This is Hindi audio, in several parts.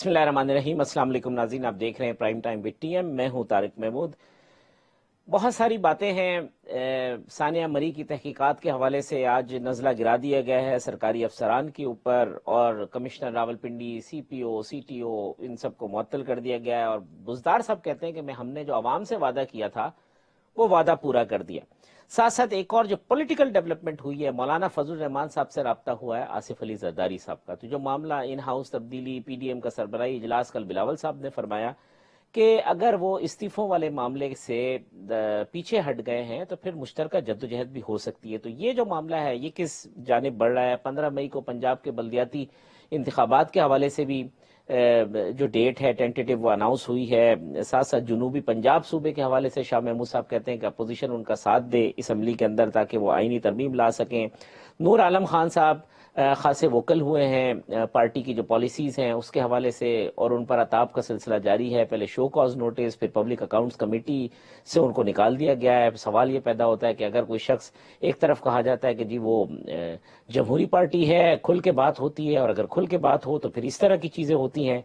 बिस्मिल्लाहिर्रहमानिर्रहीम। अस्सलाम वालेकुम नाजीन, आप देख रहे हैं प्राइम टाइम विद टीएम। मैं हूँ तारिक महमूद। बहुत सारी बातें हैं सानिया मरी की तहकीकात के हवाले से आज नज़ला गिरा दिया गया है सरकारी अफसरान के ऊपर और commissioner Rawalpindi C P O C T O इन सबको मुअत्तल कर दिया गया है और बुजदार साहब कहते हैं कि मैं हमने जो आवाम से वादा किया था, वो वादा पूरा कर दिया। साथ साथ एक और जो पॉलिटिकल डेवलपमेंट हुई है, मौलाना फजल रहमान साहब से रबता हुआ है आसिफ अली जरदारी साहब का। तो जो मामला इन हाउस तब्दीली पीडीएम का सरबराही इजलास कल बिलावल साहब ने फरमाया कि अगर वो इस्तीफों वाले मामले से पीछे हट गए हैं तो फिर मुश्तर जद्दोजहद भी हो सकती है। तो ये जो मामला है, ये किस जानब बढ़ रहा है? पंद्रह मई को पंजाब के बल्दियाती इंतबात के हवाले से भी जो डेट है टेंटेटिव वो अनाउंस हुई है। साथ साथ जुनूबी पंजाब सूबे के हवाले से शाह महमूद साहब कहते हैं कि अपोजिशन उनका साथ दे इसम्बली के अंदर ताकि वो आइनी तरमीम ला सकें। नूर आलम खान साहब खासे वोकल हुए हैं पार्टी की जो पॉलिसीज़ हैं, उसके हवाले से और उन पर अताब का सिलसिला जारी है। पहले शो कॉज नोटिस, फिर पब्लिक अकाउंट्स कमेटी से उनको निकाल दिया गया है। सवाल ये पैदा होता है कि अगर कोई शख्स एक तरफ़ कहा जाता है कि जी वो जमहूरी पार्टी है, खुल के बात होती है, और अगर खुल के बात हो तो फिर इस तरह की चीज़ें होती हैं।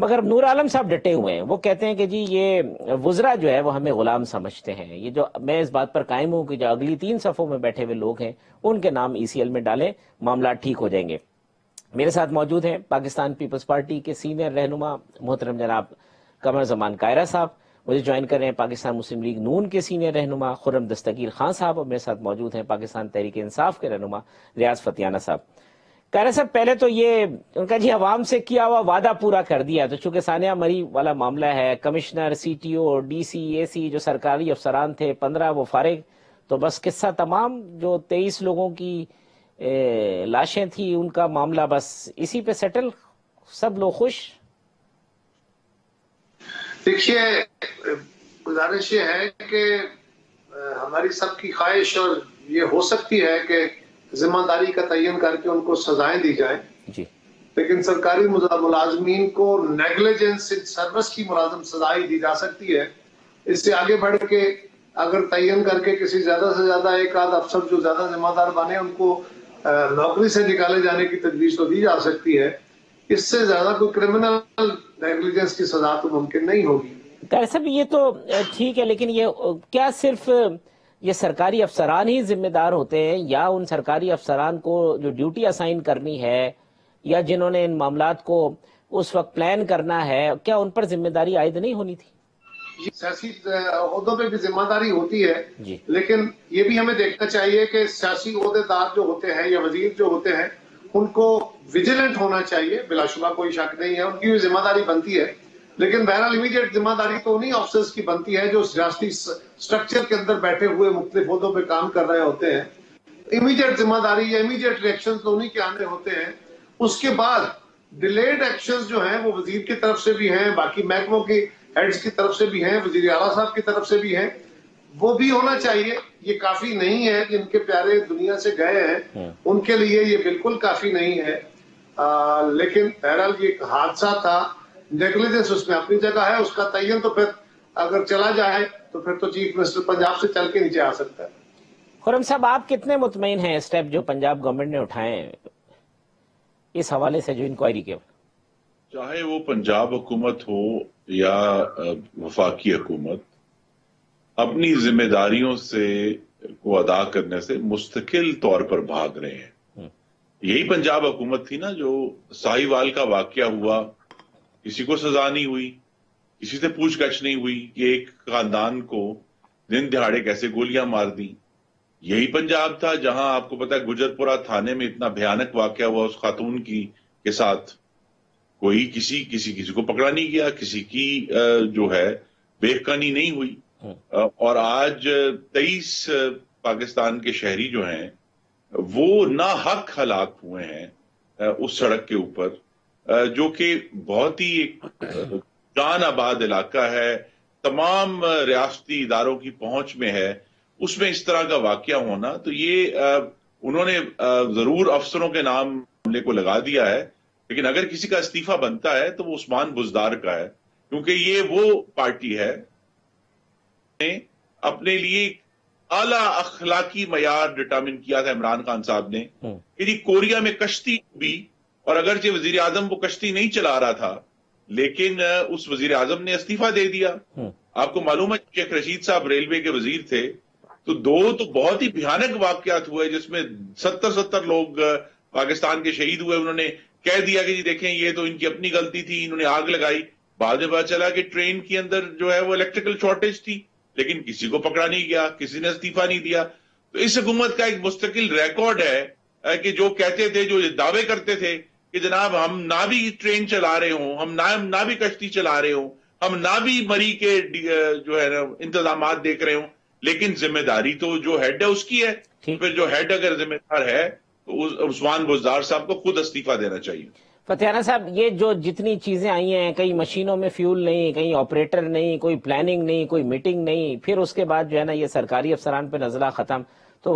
मगर नूर आलम साहब डटे हुए हैं। वो कहते हैं कि जी, ये वजरा जो है, वो हमें गुलाम समझते हैं। ये जो मैं इस बात पर कायम हूँ कि जो अगली तीन सफ़ों में बैठे हुए लोग हैं, उनके नाम ईसीएल में डालें, मामला ठीक हो जाएँगे। मेरे साथ मौजूद हैं पाकिस्तान पीपल्स पार्टी के सीनियर रहनुमा मोहतरम जनाब कमर जमान कायरा साहब। मुझे ज्वाइन कर रहे हैं पाकिस्तान मुस्लिम लीग नून के सीनियर रहनुमा खुरम दस्तगीर खान साहब। और मेरे साथ मौजूद हैं पाकिस्तान तहरीक इंसाफ के रहनुमा रियाज फतियाना साहब। कह रहे साहब पहले तो ये उनका जी अवाम से किया हुआ वादा पूरा कर दिया। तो चूँकि सानिया मरी वाला मामला है, कमिश्नर सीटीओ डीसी एसी जो सरकारी अफसरान थे, पंद्रह, वो फारिग। तो बस किस्सा तमाम जो तेईस लोगों की लाशें थी, उनका मामला बस इसी पे सेटल। सब लोग खुश? देखिए, गुजारिश ये है कि हमारी सबकी ख्वाहिश और ये हो सकती है कि ज़िम्मेदारी का तयन करके उनको सजाएँ दी जाए। जी। लेकिन सरकारी मुलाजमीन को नेग्लिजेंस सर्विस की मुलाजम सजाई दी जा सकती है। इससे आगे बढ़ के अगर तयन करके किसी ज़्यादा से ज़्यादा एक आध अफसर जो ज़्यादा जिम्मेदार बने उनको नौकरी से निकाले जाने की तजवीज तो दी जा सकती है। इससे ज़्यादा कोई क्रिमिनल नेग्लिजेंस की सजा तो मुमकिन नहीं होगी। साहब ये तो ठीक है लेकिन ये क्या सिर्फ़ ये सरकारी अफसरान ही जिम्मेदार होते हैं या उन सरकारी अफसरान को जो ड्यूटी असाइन करनी है या जिन्होंने इन मामला को उस वक्त प्लान करना है क्या उन पर ज़िम्मेदारी आयद नहीं होनी थी सियासी अहदों पे भी ज़िम्मेदारी होती है जी। लेकिन ये भी हमें देखना चाहिए कि सियासी अहदेदार जो होते हैं या वज़ीर जो होते हैं उनको विजिलेंट होना चाहिए बिलाशुबा कोई शक नहीं है उनकी भी ज़िम्मेदारी बनती है लेकिन बहरहाल इमीडिएट ज़िम्मेदारी तो उन्हीं ऑफिसर्स की बनती है जो सियासी स्ट्रक्चर के अंदर बैठे हुए मुख्तलिफ़ पदों पर काम कर रहे होते हैं। इमीडिएट ज़िम्मेदारी या इमीडिएट रिएक्शन तो उन्हीं के आने होते हैं। उसके बाद डिलेड एक्शन जो है वो वज़ीर की तरफ़ से भी हैं बाकी महकमों की हेड्स की तरफ़ से भी हैं वज़ीर आला साहब की तरफ़ से भी हैं। वो भी होना चाहिए। ये काफ़ी नहीं है कि इनके प्यारे दुनिया से गए हैं। हम्म। उनके लिए ये बिल्कुल काफ़ी नहीं है। आ, लेकिन बहरहाल ये एक हादसा था। नेग्लिजेंस उसमें अपनी जगह है उसका तयन तो फिर अगर चला जाए तो फिर तो चीफ मिनिस्टर पंजाब से चल के नीचे आ सकता है। खुरम साहब आप कितने मुतमिन हैं स्टेप जो पंजाब गवर्नमेंट ने उठाए इस हवाले से जो इंक्वायरी के। चाहे वो पंजाब हुकूमत हो या वफाकी हुकूमत अपनी जिम्मेदारियों से को अदा करने से मुस्तकिल तौर पर भाग रहे हैं। हम्म। यही पंजाब हुकूमत थी ना जो साहिवाल का वाक्य हुआ किसी को सजा नहीं हुई किसी से पूछगछ नहीं हुई कि एक खानदान को दिन दिहाड़े कैसे गोलियाँ मार दी। यही पंजाब था जहाँ आपको पता है गुजरपुरा थाने में इतना भयानक वाक्य हुआ उस खातून की के साथ। कोई किसी किसी किसी को पकड़ा नहीं गया किसी की जो है बेहकानी नहीं हुई। हाँ। और आज तेईस पाकिस्तान के शहरी जो हैं वो ना हक हलाक हुए हैं उस सड़क के ऊपर। जो कि बहुत ही एक जान आबाद इलाका है तमाम रियासती इदारों की पहुँच में है उसमें इस तरह का वाक्य होना तो ये उन्होंने ज़रूर अफसरों के नाम हमले को लगा दिया है लेकिन अगर किसी का इस्तीफा बनता है तो वो उस्मान बुजदार का है क्योंकि ये वो पार्टी है अपने लिए आला अखलाकी मैार डिटर्मिन किया था इमरान खान साहब ने हम्म। कि जी कोरिया में कश्ती भी और अगरचे वज़ीर आज़म वो कश्ती नहीं चला रहा था लेकिन उस वज़ीर आज़म ने इस्तीफा दे दिया। हम्म। आपको मालूम है शेख रशीद साहब रेलवे के वज़ीर थे तो दो तो बहुत ही भयानक वाकयात हुए जिसमें सत्तर सत्तर लोग पाकिस्तान के शहीद हुए। उन्होंने कह दिया कि जी देखें ये तो इनकी अपनी गलती थी इन्होंने आग लगाई। बाद में पता चला कि ट्रेन के अंदर जो है वो इलेक्ट्रिकल शॉर्टेज थी लेकिन किसी को पकड़ा नहीं गया किसी ने इस्तीफा नहीं दिया। तो इस हुकूमत का एक मुस्तकिल रिकॉर्ड है कि जो कहते थे जो दावे करते थे कि जनाब हम ना भी ट्रेन चला रहे हो हम ना ना भी कश्ती चला रहे हो हम ना भी मरी के जो है ना इंतज़ाम देख रहे हो लेकिन ज़िम्मेदारी तो जो हेड है उसकी है। फिर जो हेड अगर जिम्मेदार है तो उस्मान बुजदार साहब को खुद इस्तीफा देना चाहिए। फतेहाना साहब ये जो जितनी चीज़ें आई हैं कई मशीनों में फ्यूल नहीं कहीं ऑपरेटर नहीं कोई प्लानिंग नहीं कोई मीटिंग नहीं फिर उसके बाद जो है ना ये सरकारी अफसरान पे नजला खत्म। तो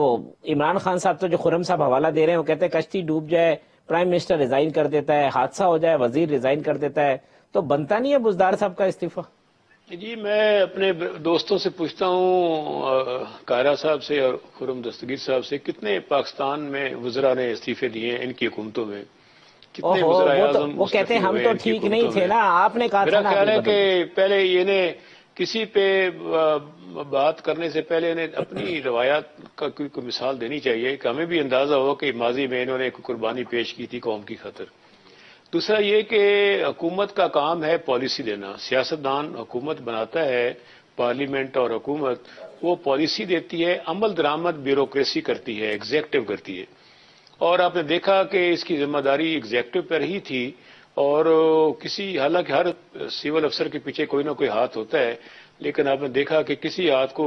इमरान खान साहब तो जो खुरम साहब हवाला दे रहे हैं वो कहते हैं कश्ती डूब जाए प्राइम मिनिस्टर रिजाइन कर देता है हादसा हो जाए वज़ीर रिजाइन कर देता है तो बनता नहीं है बुजदार साहब का इस्तीफा? जी मैं अपने दोस्तों से पूछता हूँ कायरा साहब से और खुरम दस्तगीर साहब से कितने पाकिस्तान में वजरा ने इस्तीफे दिए हैं इनकी हुकूमत में? कितने वो, तो, वो कहते हैं हम तो ठीक नहीं थे ना आपने कहा मेरा ख्याल है कि पहले इन्हें किसी पे बात करने से पहले इन्हें अपनी रवायात का कोई को मिसाल देनी चाहिए कि हमें भी अंदाज़ा हो कि माजी में इन्होंने एक कुर्बानी पेश की थी कौम की खतर। दूसरा ये कि हुकूमत का काम है पॉलिसी देना। सियासतदान हुकूमत बनाता है, पार्लियामेंट और हुकूमत, वो पॉलिसी देती है, अमल दरामद ब्यूरोक्रेसी करती है, एग्जेक्टिव करती है। और आपने देखा कि इसकी ज़िम्मेदारी एग्जेक्टिव पर ही थी और किसी हालाँकि हर सिविल अफसर के पीछे कोई ना कोई हाथ होता है लेकिन आपने देखा कि किसी हाथ को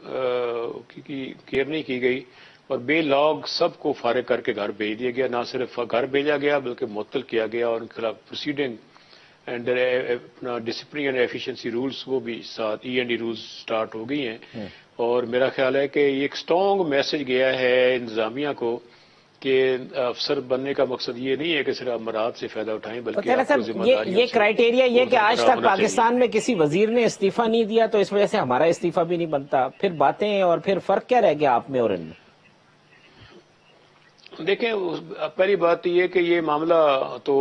केयर नहीं की गई और बेलॉग सबको फारिग करके घर भेज दिया गया ना सिर्फ़ घर भेजा गया बल्कि मुतल किया गया और उनके खिलाफ प्रोसीडिंग एंड अपना डिसिप्लिन एंड एफिशिएंसी रूल्स वो भी साथ E and D rules start हो गई हैं हम्म। और मेरा ख्याल है कि एक स्ट्रॉन्ग मैसेज गया है इंतजामिया को कि अफसर बनने का मकसद ये नहीं है कि सिर्फ़ मराद से फ़ायदा उठाएँ बल्कि ये ये क्राइटेरिया ये कि आज तक पाकिस्तान में किसी वज़ीर ने इस्तीफा नहीं दिया तो इस वजह से हमारा इस्तीफा भी नहीं बनता। फिर बातें और फिर फ़र्क क्या रह गया आप में और इनमें देखें पहली बात ये कि ये मामला तो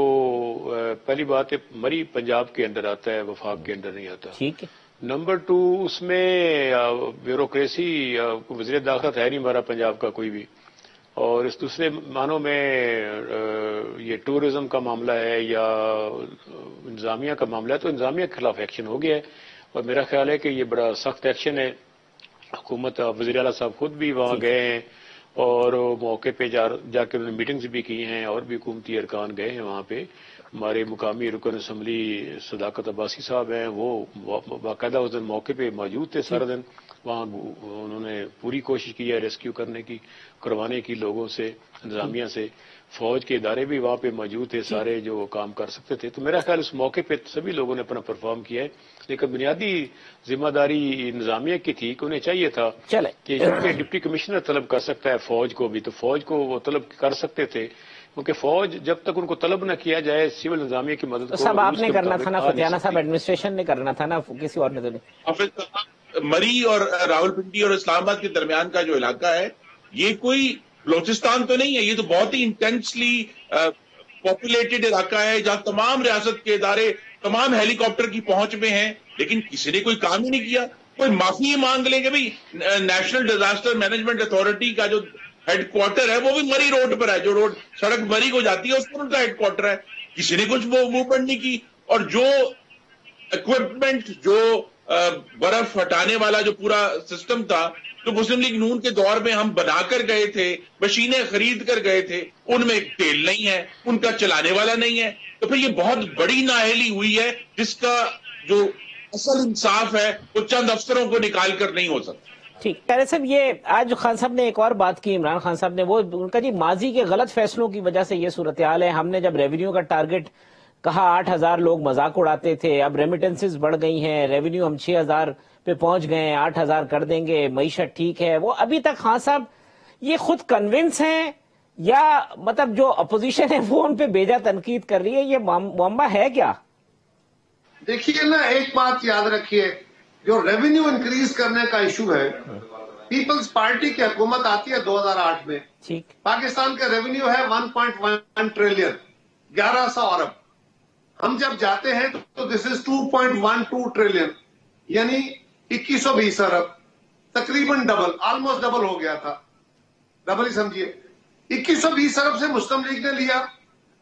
पहली बात मरी पंजाब के अंदर आता है वफाक के अंदर नहीं आता। ठीक है। नंबर टू उसमें ब्यूरोक्रेसी वज़ीर दाखिल है नहीं हमारा पंजाब का कोई भी। और इस दूसरे मानों में ये टूरिज़्म का मामला है या इंतजामिया का मामला है तो इंतजामिया के खिलाफ एक्शन हो गया है। और मेरा ख्याल है कि ये बड़ा सख्त एक्शन है। हुकूमत वजी अला साहब खुद भी वहाँ गए हैं। और मौके पे जा जाकर उन्होंने मीटिंग्स भी की हैं और भी हुकूमती अरकान गए हैं वहाँ पे। हमारे मुकामी रुकन असम्बली सदाकत अब्बासी साहब हैं, वो बाकायदा उस दिन मौके पे मौजूद थे सारा दिन। वहाँ उन्होंने पूरी कोशिश की है रेस्क्यू करने की, करवाने की लोगों से, इंतजामिया से। फौज के इदारे भी वहाँ पे मौजूद थे सारे जो काम कर सकते थे। तो मेरा ख्याल उस मौके पे सभी लोगों ने अपना परफॉर्म किया है। लेकिन बुनियादी ज़िम्मेदारी इंतजामिया की थी कि उन्हें चाहिए था कि जबकि डिप्टी कमिश्नर तलब कर सकता है फौज को भी तो फौज को वो तलब कर सकते थे। क्योंकि फौज जब तक उनको तलब न किया जाए सिविल इंतजामिया की मदद तो सब आपने करना था ना फतियाना साहब एडमिनिस्ट्रेशन ने करना था ना किसी और ने तो नहीं। मरी और रावलपिंडी और इस्लामाबाद के दरमियान का जो इलाका है ये कोई बलोचिस्तान तो नहीं है, ये तो बहुत ही इंटेंसली पॉपुलेटेड इलाका है, जहाँ तमाम रियासत के इदारे, तमाम हेलीकॉप्टर की पहुँच में हैं, लेकिन किसी ने कोई काम ही नहीं किया। कोई माफ़ी ही मांग लेंगे भाई नेशनल डिजास्टर मैनेजमेंट अथॉरिटी का जो हेडक्वार्टर है, वो भी मरी रोड पर है, जो रोड, सड़क मरी को जाती है, उस पर उनका हेडक्वार्टर है। किसी ने कुछ वो मूवमेंट नहीं की, और जो इक्विपमेंट जो बर्फ़ हटाने वाला जो पूरा सिस्टम था जो मुस्लिम लीग नून के दौर में हम बनाकर गए थे, मशीनें खरीद कर गए थे, उनमें तेल नहीं है, उनका चलाने वाला नहीं है। तो फिर ये बहुत बड़ी नाहली हुई है, जिसका जो असल इंसाफ है, वो चंद अफसरों को निकाल कर नहीं हो सकता। ठीक। कह साहब, ये आज खान साहब ने एक और बात की, इमरान खान साहब ने, वो उनका जी माजी के गलत फैसलों की वजह से ये सूरत हाल है। हमने जब रेवेन्यू का टारगेट कहा, आठ हज़ार लोग मज़ाक उड़ाते थे, अब रेमिटेंसेज बढ़ गई हैं रेवेन्यू हम छह हज़ार पे पहुँच गए आठ हज़ार कर देंगे मीशत ठीक है। वो अभी तक खान साहब ये खुद कन्विंस हैं या मतलब जो अपोजिशन है वो उन पे बेजा तनकीद कर रही है ये मामला है क्या? देखिए ना एक बात याद रखिए जो रेवेन्यू इंक्रीज करने का इशू है पीपल्स पार्टी की हुकूमत आती है 2008 में। ठीक। पाकिस्तान का रेवेन्यू है 1.1 ट्रिलियन 1100 अरब। हम जब जाते हैं तो दिस इज़ 2.12 ट्रिलियन यानी 2120 अरब तकरीबन डबल ऑलमोस्ट डबल हो गया था। डबल ही समझिए। 2120 अरब से मुस्लिम लीग ने लिया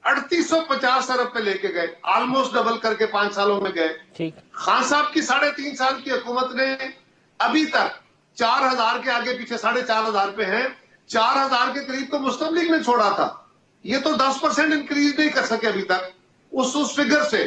3850 अरब पे लेके गए ऑलमोस्ट डबल करके पाँच सालों में गए। ठीक। खान साहब की साढ़े तीन साल की हुकूमत ने अभी तक चार हज़ार के आगे पीछे साढ़े चार हज़ार पे हैं। चार हज़ार के करीब तो मुस्लिम लीग ने छोड़ा था। ये तो दस परसेंट इंक्रीज नहीं कर सके अभी तक। उस उस फिगर से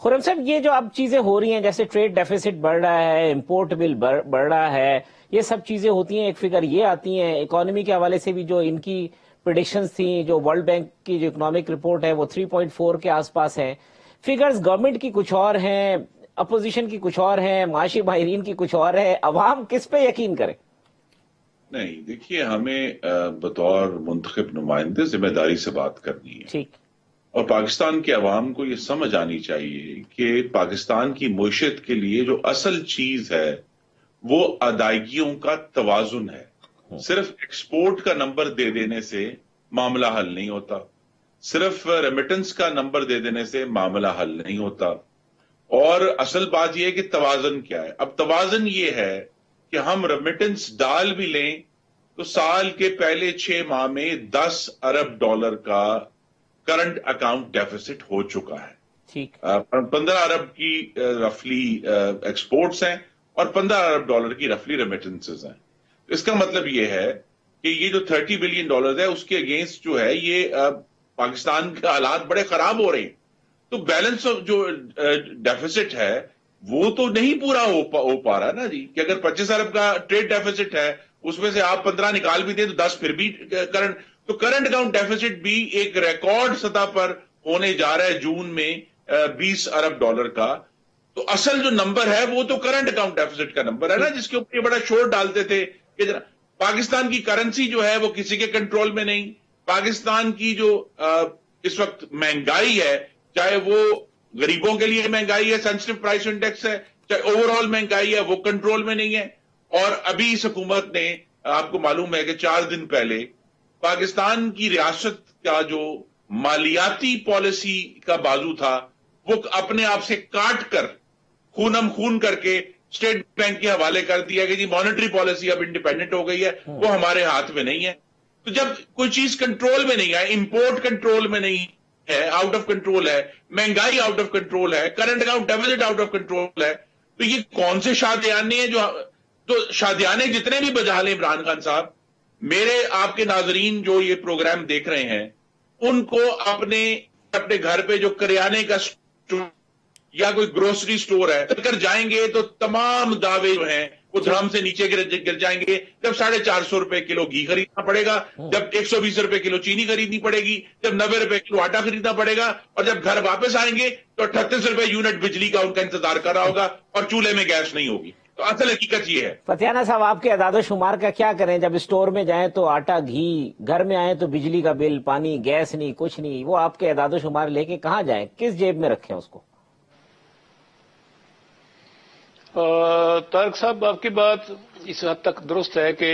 खुरम साहब ये जो अब चीज़ें हो रही हैं जैसे ट्रेड डेफिसिट बढ़ रहा है इम्पोर्ट बिल बढ़ रहा है ये सब चीज़ें होती हैं। एक फिगर ये आती हैं इकोनॉमी के हवाले से भी जो इनकी प्रिडिक्शंस थी जो वर्ल्ड बैंक की जो इकोनॉमिक रिपोर्ट है वो 3.4 के आसपास है। फिगर्स गवर्नमेंट की कुछ और हैं अपोजिशन की कुछ और है माशी माहरीन की कुछ और है। अवाम किस पे यकीन करें? नहीं देखिए हमें बतौर मुंतखब नुमाइंदे ज़िम्मेदारी से बात करनी है। ठीक। और पाकिस्तान के अवाम को ये समझ आनी चाहिए कि पाकिस्तान की मीशत के लिए जो असल चीज़ है वो अदायगियों का तोजुन है। हम्म। सिर्फ़ एक्सपोर्ट का नंबर दे देने से मामला हल नहीं होता। सिर्फ़ रेमिटेंस का नंबर दे देने से मामला हल नहीं होता। और असल बात यह है कि तवाजन क्या है? अब तोजन ये है कि हम रेमिटेंस डाल भी लें तो साल के पहले छह माह में दस अरब डॉलर का करंट अकाउंट डेफिसिट हो चुका है। ठीक। पंद्रह अरब की रफली एक्सपोर्ट्स हैं और पंद्रह अरब डॉलर की रफली रेमिटेंसेज हैं। इसका मतलब यह है कि ये जो थर्टी बिलियन डॉलर है उसके अगेंस्ट जो है ये पाकिस्तान के हालात बड़े खराब हो रहे हैं। तो बैलेंस ऑफ़ जो डेफिसिट है वो तो नहीं पूरा हो पा, हो पा रहा ना जी। कि अगर पच्चीस अरब का ट्रेड डेफिसिट है उसमें से आप पंद्रह निकाल भी दें तो दस फिर भी करंट तो करंट अकाउंट डेफिसिट भी एक रिकॉर्ड सतह पर होने जा रहा है जून में बीस अरब डॉलर का। तो असल जो नंबर है वो तो करंट अकाउंट डेफिसिट का नंबर है ना जिसके ऊपर ये बड़ा शोर डालते थे कि पाकिस्तान की करेंसी जो है वो किसी के कंट्रोल में नहीं। पाकिस्तान की जो इस वक्त महँगाई है चाहे वो गरीबों के लिए महँगाई है सेंसिटिव प्राइस इंडेक्स है चाहे ओवरऑल महँगाई है वो कंट्रोल में नहीं है। और अभी इस हुकूमत ने आपको मालूम है कि चार दिन पहले पाकिस्तान की रियासत का जो मालियाती पॉलिसी का बाजू था वो अपने आप से काट कर खूनम खून करके स्टेट बैंक के हवाले कर दिया कि जी मॉनेटरी पॉलिसी अब इंडिपेंडेंट हो गई है वो हमारे हाथ में नहीं है। तो जब कोई चीज़ कंट्रोल में नहीं है इंपोर्ट कंट्रोल में नहीं है आउट ऑफ़ कंट्रोल है महँगाई आउट ऑफ़ कंट्रोल है current account deficit out of control है तो ये कौन से शादियाने हैं जो तो शादियाने जितने भी बजा लें इमरान खान साहब मेरे आपके नाजरीन जो ये प्रोग्राम देख रहे हैं उनको अपने अपने घर पे जो करियाने का स्टोर या कोई ग्रोसरी स्टोर है अगर जाएँगे तो तमाम दावे जो हैं वो धर्म से नीचे गिर गिर जाएँगे जब साढ़े चार सौ रुपए किलो घी खरीदना पड़ेगा। जब एक सौ बीस रुपए किलो चीनी खरीदनी पड़ेगी जब नब्बे रुपए किलो आटा खरीदना पड़ेगा और जब घर वापस आएँगे तो अठतीस रुपए यूनिट बिजली का उनका इंतज़ार कर रहा होगा और चूल्हे में गैस नहीं होगी तो असल हकीकत ये है। फतियाना साहब आपके अदाद शुमार का क्या करें? जब स्टोर में जाएँ तो आटा घी घर में आए तो बिजली का बिल पानी गैस नहीं कुछ नहीं वो आपके अदाद शुमार लेके कहाँ जाए? किस जेब में रखें उसको? तारक साहब आपकी बात इस हद तक दुरुस्त है कि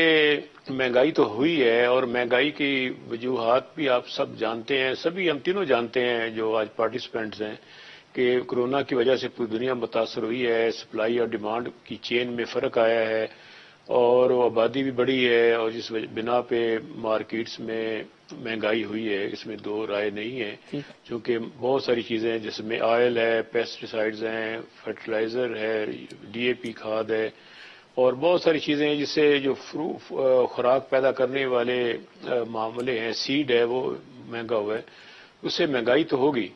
महँगाई तो हुई है और महँगाई की वजूहत भी आप सब जानते हैं सभी हम तीनों जानते हैं जो आज पार्टिसिपेंट्स हैं। कि कोरोना की वजह से पूरी दुनिया मुतासर हुई है सप्लाई और डिमांड की चेन में फ़र्क आया है और आबादी भी बढ़ी है और जिस बिना पे मार्केट्स में महँगाई हुई है इसमें दो राय नहीं है। क्योंकि बहुत सारी चीज़ें हैं जिसमें ऑयल है पेस्टिसाइड्स हैं फर्टिलाइज़र है डीएपी खाद है और बहुत सारी चीज़ें हैं जिससे जो फ्रू खुराक पैदा करने वाले मामले हैं सीड है वो महँगा हुआ है। उससे महँगाई तो होगी।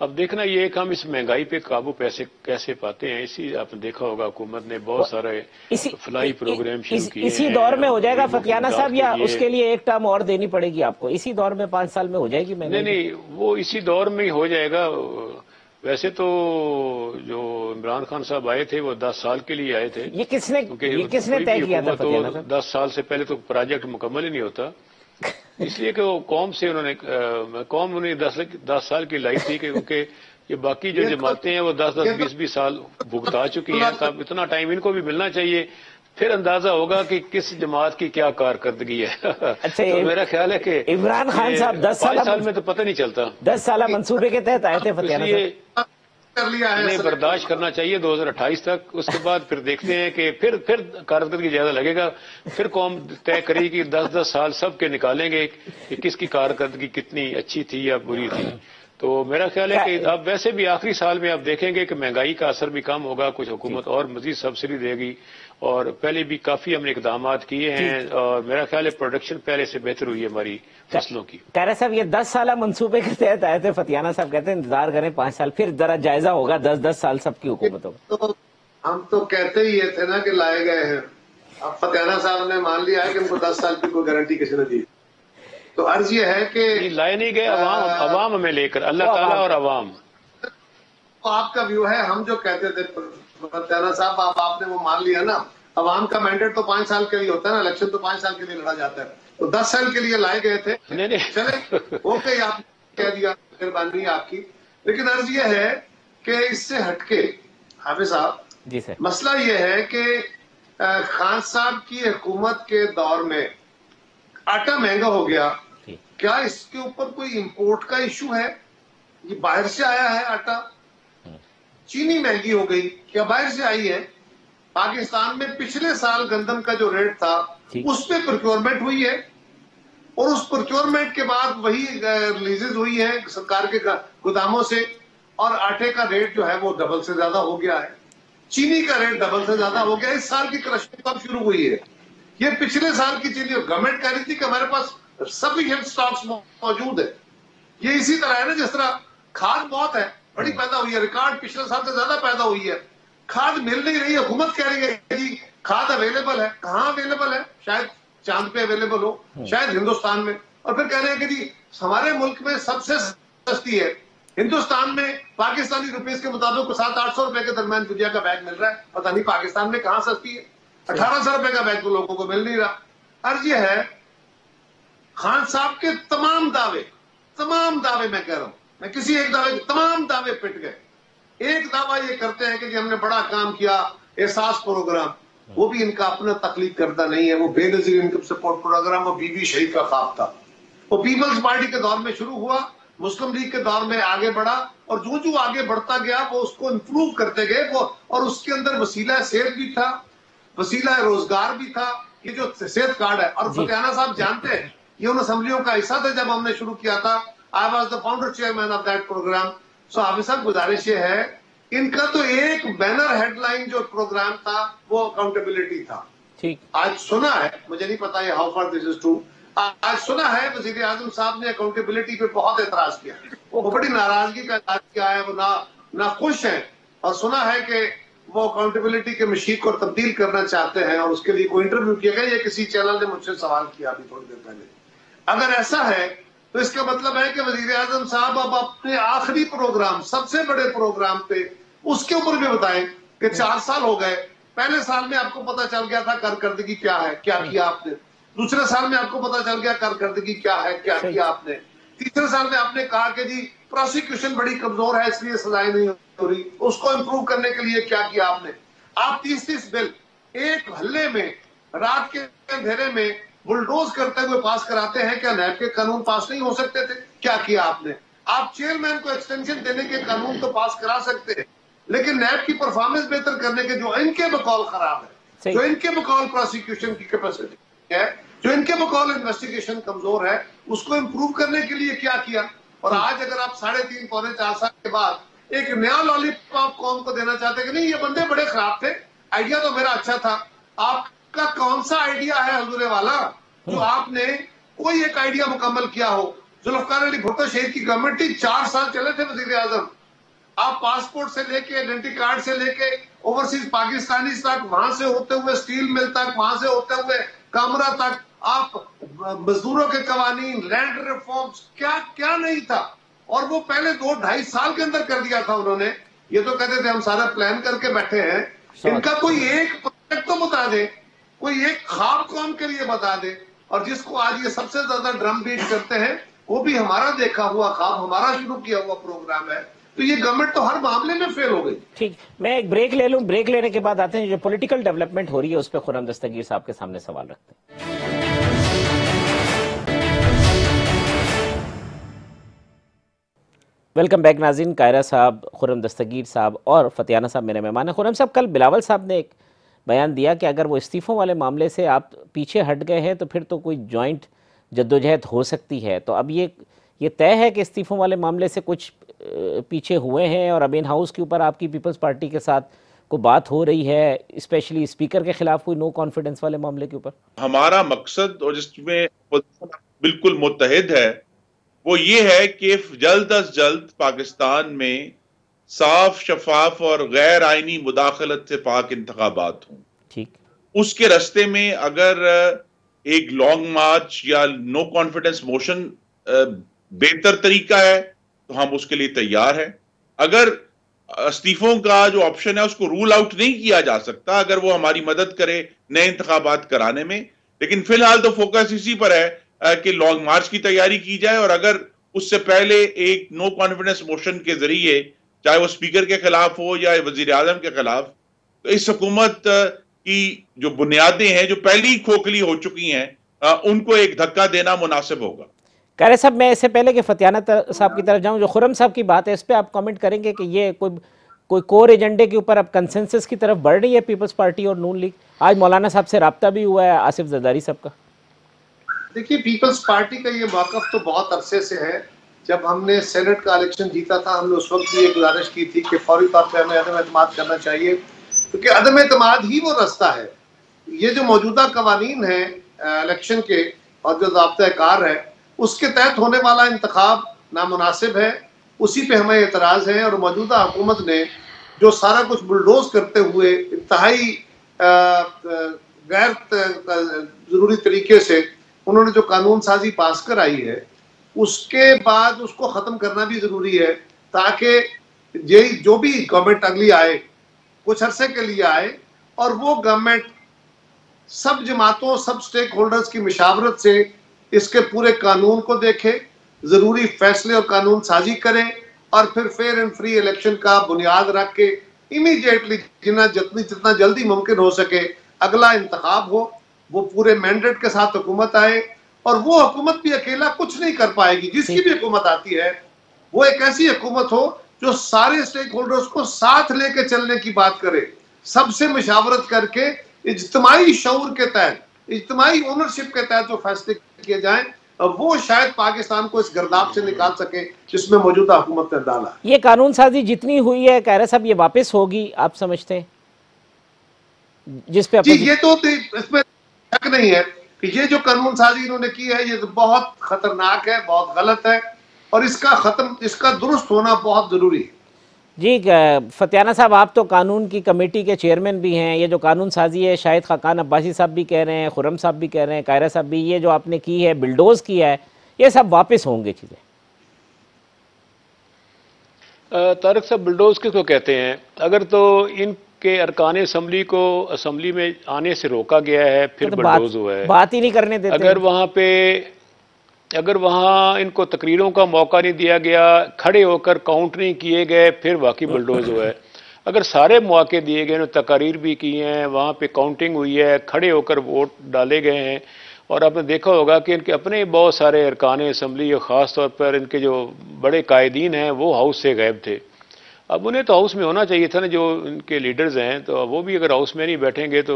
अब देखना ये कि हम इस महँगाई पे काबू पैसे कैसे पाते हैं। इसी आपने देखा होगा हुकूमत ने बहुत सारे फ्लाई प्रोग्राम शुरू किए इसी दौर में हो जाएगा फतियाना साहब या उसके लिए एक टर्म और देनी पड़ेगी आपको? इसी दौर में पाँच साल में हो जाएगी नहीं नहीं वो इसी दौर में ही हो जाएगा। वैसे तो जो इमरान खान साहब आए थे वो दस साल के लिए आए थे। ये किसने ये किसने तय किया था तो दस साल से पहले तो प्रोजेक्ट मुकम्मल ही नहीं होता। इसलिए कि वो कौम से उन्होंने कौम उन्हें दस दस साल की लाइफ थी क्योंकि ये बाकी जो जमातें हैं वो दस दस बीस बीस साल भुगता चुकी हैं। तब इतना टाइम इनको भी मिलना चाहिए। फिर अंदाज़ा होगा कि किस जमात की क्या कारकर्दगी है। अच्छा तो मेरा ख्याल है कि इमरान खान साहब दस साल साल में तो पता नहीं चलता। दस साल मंसूबे के तहत आए थे कर लिया है नहीं बर्दाश्त करना चाहिए 2028 तक। उसके बाद फिर देखते हैं कि फिर फिर कारकर्दगी ज़्यादा लगेगा। फिर कौम तय करेगी दस 10-10 साल सबके निकालेंगे कि किसकी कारकर्दगी कितनी अच्छी थी या बुरी थी। तो मेरा ख्याल है कि अब वैसे भी आखिरी साल में आप देखेंगे कि महँगाई का असर भी कम होगा कुछ हुकूमत और मजीद सब्सिडी देगी। और पहले भी काफ़ी हमने इकदाम किए हैं और मेरा ख्याल है प्रोडक्शन पहले से बेहतर हुई है हमारी फ़सलों की। कह रहे साहब ये दस साल मनसूबे के तहत आए थे फतियाना साहब कहते हैं इंतज़ार करें पाँच साल फिर जरा जायजा होगा दस दस साल सबकी हुकूमत होगा। तो हम तो कहते ही ये थे ना कि लाए गए हैं। अब फतियाना साहब ने मान लिया है कि उनको दस साल की कोई गारंटी किसी ने दी। तो अर्ज़ ये है कि लाए नहीं गए अवाम अवाम में लेकर अल्लाह ताला और अवाम तो आपका व्यू है हम जो कहते थे फतेहाना साहब आप आपने वो मान लिया ना। अवाम का मैंडेट तो पाँच साल के लिए होता है ना इलेक्शन तो पाँच साल के लिए लड़ा जाता है। तो दस साल के लिए लाए गए थे। नहीं नहीं। चले ओके आप कह दिया मेहरबानी आपकी। लेकिन अर्ज़ ये है कि इससे हटके हाफिज साहब जी सर। मसला ये है कि खान साहब की हुकूमत के दौर में आटा महँगा हो गया। क्या इसके ऊपर कोई इम्पोर्ट का इशू है? ये बाहर से आया है आटा। चीनी महँगी हो गई क्या बाहर से आई है। पाकिस्तान में पिछले साल गंदम का जो रेट था उस पर प्रोक्योरमेंट हुई है। और उस प्रोक्योरमेंट के बाद वही रिलीजेज हुई है सरकार के गोदामों से। और आटे का रेट जो है वो डबल से ज़्यादा हो गया है। चीनी का रेट डबल से ज़्यादा हो गया। इस साल की क्रशिंग कब शुरू हुई है? ये पिछले साल की चीनी और गवर्नमेंट कह रही थी कि हमारे पास सफिशियंट स्टॉक्स मौजूद है। ये इसी तरह है ना जिस तरह खाद बहुत है। बड़ी पैदा हुई है। रिकॉर्ड पिछले साल से ज़्यादा पैदा हुई है। खाद मिल नहीं रही है। हुकूमत कह रही है जी खाद अवेलेबल है। कहाँ अवेलेबल है? शायद चाँद पे अवेलेबल हो हम्म। शायद हिंदुस्तान में। और फिर कह रहे हैं कि जी हमारे मुल्क में सबसे सस्ती है। हिंदुस्तान में पाकिस्तानी रुपीज़ के मुताबिक सात आठ सौ रुपए के दरमियान गुजिया का बैग मिल रहा है। पता नहीं पाकिस्तान में कहाँ सस्ती है। अठारह सौ रुपए का बैग तो लोगों को मिल नहीं रहा। अर्ज़ यह है खान साहब के तमाम दावे तमाम दावे मैं कह रहा हूँ मैं किसी एक दावे तमाम दावे पिट गए। एक दावा ये करते हैं कि जी हमने बड़ा काम किया एहसास प्रोग्राम। वो भी इनका अपना तकलीफ़ करता नहीं है वो बेनजीर इनकम सपोर्ट प्रोग्राम वो बीबी शहीद का खाब था। वो पीपल्स पार्टी के दौर में शुरू हुआ मुस्लिम लीग के दौर में आगे बढ़ा और जो जो आगे बढ़ता गया वो उसको इंप्रूव करते गए वो और उसके अंदर वसीला सेहत भी था वसीला रोज़गार भी था। ये जो सेहत कार्ड है और फतेहाना साहब जानते हैं ये उन असम्बलियों का हिस्सा था जब हमने शुरू किया था। I was the founder chairman of that program so Hafiz sahab गुजारिश ये है। इनका तो एक बैनर हेडलाइन जो प्रोग्राम था वो अकाउंटेबिलिटी था। ठीक। आज सुना है मुझे नहीं पता ये how far this is true आज सुना है वज़ीर आज़म साहब ने अकाउंटेबिलिटी पे बहुत एतराज़ किया। वो बड़ी नाराज़गी का इलाज किया है वो ना ना खुश है। और सुना है कि वो अकाउंटेबिलिटी के मशीक को तब्दील करना चाहते हैं और उसके लिए कोई इंटरव्यू किया गया। या किसी चैनल ने मुझसे सवाल किया अभी थोड़ी देर पहले। अगर ऐसा है तो इसका मतलब है कि वज़ीर आज़म साहब अब अपने आखिरी प्रोग्राम सबसे बड़े प्रोग्राम पे उसके ऊपर भी बताएँ कि चार साल हो गए। पहले साल में आपको पता चल गया था कारकर्दगी क्या है क्या किया आपने। दूसरे साल में आपको पता चल गया कारकर्दगी क्या है क्या किया आपने। तीसरे साल में आपने कहा कि जी प्रोसिक्यूशन बड़ी कमज़ोर है इसलिए सजाएँ नहीं हो रही। उसको इम्प्रूव करने के लिए क्या किया आपने? आप तीस तीस बिल एक हल्ले में रात के अंधेरे में बुलडोज करते हुए पास कराते हैं क्या नैब के कानून पास नहीं हो सकते थे? क्या किया आपने? आप चेयरमैन को एक्सटेंशन देने के कानून तो पास करा सकते हैं लेकिन नैब की परफॉर्मेंस बेहतर करने के जो इनके बकौल खराब है जो इनके बकौल प्रोसिक्यूशन की कैपेसिटी है जो इनके बकौल इन्वेस्टिगेशन कमज़ोर है उसको इम्प्रूव करने के लिए क्या किया? और आज अगर आप साढ़े तीन पौने चार साल के बाद एक नया लॉलीपॉप कौम को देना चाहते कि नहीं ये बंदे बड़े खराब थे आइडिया तो मेरा अच्छा था। आपका कौन सा आइडिया है हजूरे वाला? जो हम्म। आपने कोई एक आइडिया मुकम्मल किया हो? जुल्फकार अली भुट्टो शहीद की गवर्नमेंट थी चार साल चले थे वज़ीर आज़म। आप पासपोर्ट से लेके आइडेंटिटी कार्ड से लेके ओवरसीज पाकिस्तानी तक वहाँ से होते हुए स्टील मिल तक वहाँ से होते हुए कामरा तक आप मजदूरों के कवानी लैंड रिफॉर्म्स क्या क्या नहीं था? और वो पहले दो ढाई साल के अंदर कर दिया था उन्होंने। ये तो कहते थे हम सारा प्लान करके बैठे हैं। इनका कोई एक प्रोजेक्ट तो बता दे कोई एक खाब कौन के लिए बता दे। और जिसको आज ये सबसे ज़्यादा ड्रम बीट करते हैं, वो भी हमारा देखा हुआ खाब हमारा शुरू किया हुआ प्रोग्राम है। तो ये गवर्नमेंट तो हर मामले में फेल हो गई। ठीक, मैं एक ब्रेक ले लूँ। ब्रेक लेने के बाद आते हैं। जो पॉलिटिकल डेवलपमेंट हो रही है, उस पर खुरम दस्तगीर साहब के सामने सवाल रखते हैं। वेलकम बैक नाजिन। कायरा साहब, खुरम दस्तगीर साहब और फतियाना साहब मेरे मेहमान हैं। खुरम साहब, कल बिलावल साहब ने एक बयान दिया कि अगर वो इस्तीफ़ों वाले मामले से आप पीछे हट गए हैं तो फिर तो कोई जॉइंट जद्दोजहद हो सकती है। तो अब ये ये तय है कि इस्तीफ़ों वाले मामले से कुछ पीछे हुए हैं और अब इन हाउस के ऊपर आपकी पीपल्स पार्टी के साथ को बात हो रही है स्पेशली स्पीकर के खिलाफ कोई नो कॉन्फिडेंस वाले मामले के ऊपर। हमारा मकसद और जिसमें बिल्कुल मुतहद है, वो ये है कि जल्द अज जल्द पाकिस्तान में साफ़ शफाफ और गैर आइनी मुदाखलत से पाक इंतबात हों। ठीक। उसके रस्ते में अगर एक लॉन्ग मार्च या नो कॉन्फिडेंस मोशन बेहतर तरीका है तो हम उसके लिए तैयार हैं। अगर इस्तीफों का जो ऑप्शन है उसको रूल आउट नहीं किया जा सकता अगर वो हमारी मदद करे नए इंतबात कराने में लेकिन फ़िलहाल तो फोकस इसी पर है कि लॉन्ग मार्च की तैयारी की जाए और अगर उससे पहले एक नो कॉन्फिडेंस मोशन के ज़रिए चाहे वो स्पीकर के खिलाफ हो या वज़ीर आज़म के खिलाफ तो इस हुकूमत की जो बुनियादें हैं जो पहली खोखली हो चुकी हैं उनको एक धक्का देना मुनासिब होगा। कह रहे साहब मैं इससे पहले कि फतियाना साहब की तरफ़ जाऊँ जो खुरम साहब की बात है इस पर आप कमेंट करेंगे कि ये कोई कोई कोर एजेंडे के ऊपर अब कंसेंसस की तरफ़ बढ़ रही है पीपल्स पार्टी और नून लीग। आज मौलाना साहब से रबता भी हुआ है आसिफ जरदारी साहब का। देखिए पीपल्स पार्टी का ये मौकफ तो बहुत अरसे से है। जब हमने सेनेट का इलेक्शन जीता था, हमने उस वक्त भी ये गुजारिश की थी कि फौरी तौर पर हमें अदम अतमाद करना चाहिए, क्योंकि अदम अतमाद ही वो रास्ता है। ये जो मौजूदा कवानीन है इलेक्शन के, और जो जबता कार है, उसके तहत होने वाला इंतखब नामनासिब है, उसी पे हमें एतराज़ है, और मौजूदा हुकूमत ने जो सारा कुछ बुलडोज करते हुए इंतहाई गैर ज़रूरी तरीके से उन्होंने जो कानून साजी पास कराई है उसके बाद उसको ख़त्म करना भी ज़रूरी है, ताकि ये जो भी गवर्नमेंट अगली आए, कुछ अरसे के लिए आए, और वो गवर्नमेंट सब जमातों, सब स्टेक होल्डर्स की मशावरत से इसके पूरे कानून को देखे, ज़रूरी फैसले और कानून साजी करें, और फिर फेयर एंड फ्री इलेक्शन का बुनियाद रख के इमीडिएटली जितना जितनी जितना जल्दी मुमकिन हो सके, अगला इंतखाब हो, वो पूरे मैंडेट के साथ हुकूमत आए और वो हुकूमत भी अकेला कुछ नहीं कर पाएगी। जिसकी भी हुकूमत आती है वो एक ऐसी हुकूमत हो जो सारे स्टेक होल्डर्स को साथ लेके चलने की बात करे। सबसे मशावरत करके इज्तमाही शौर के तहत इज्तमाही ओनरशिप के तहत जो फैसले किए जाए वो शायद पाकिस्तान को इस गर्दाब से निकाल सके जिसमें मौजूदा हुकूमत ने डाला ये कानून साजी जितनी हुई है कह रहे साहब ये वापस होगी आप समझते हैं? जिस पे जी ये तो इसमें शक नहीं है। कि ये जो कानून साजी इन्होंने की है ये तो बहुत खतरनाक है बहुत गलत है और इसका खत्म इसका दुरुस्त होना बहुत ज़रूरी है। जी फतियाना साहब आप तो कानून की कमेटी के चेयरमैन भी हैं ये जो कानून साजी है शायद खाकान अब्बासी साहब भी कह रहे हैं खुरम साहब भी कह रहे हैं कायरा साहब भी ये जो आपने की है बिल्डोज किया है ये सब वापस होंगे चीज़ें। तारक साहब बिल्डोज किसको कहते हैं? अगर तो इनके अरकान असम्बली को असम्बली में आने से रोका गया है फिर तो बिल्डोज हुआ है। बात ही नहीं करने देते अगर वहाँ पे अगर वहाँ इनको तकरीरों का मौका नहीं दिया गया खड़े होकर काउंट नहीं किए गए फिर वाकई बुलडोज हुआ है। अगर सारे मौके दिए गए उन्होंने तकारीर भी की हैं वहाँ पे काउंटिंग हुई है खड़े होकर वोट डाले गए हैं और आपने देखा होगा कि इनके अपने बहुत सारे अरकान असम्बली और ख़ास तौर पर इनके जो बड़े कायदीन हैं वो हाउस से गायब थे। अब उन्हें तो हाउस में होना चाहिए था ना जो उनके लीडर्स हैं तो वो भी अगर हाउस में नहीं बैठेंगे तो